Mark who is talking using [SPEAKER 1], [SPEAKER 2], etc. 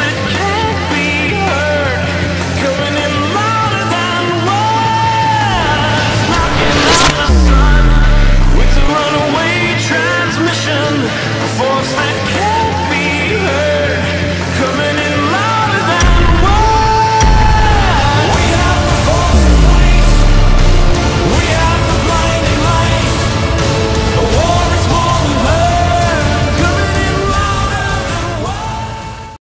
[SPEAKER 1] it